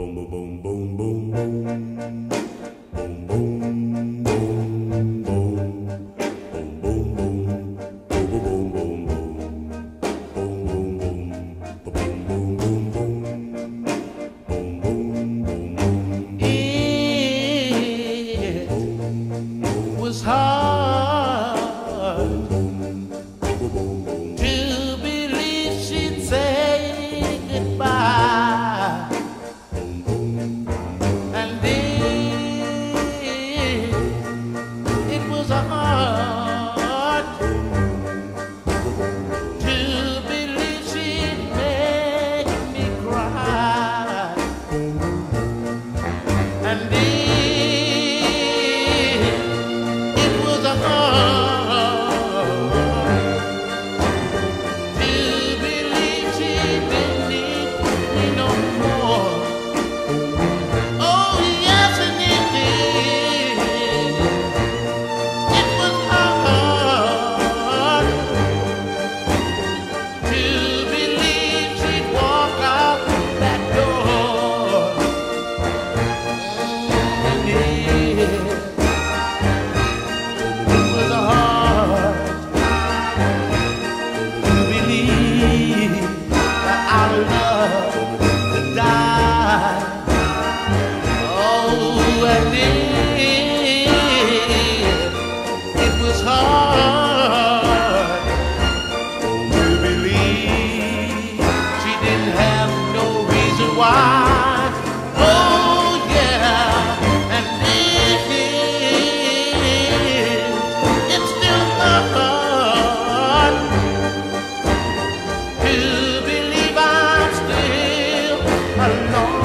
Boom, boom, boom, boom, boom, boom. It was hard. and alone.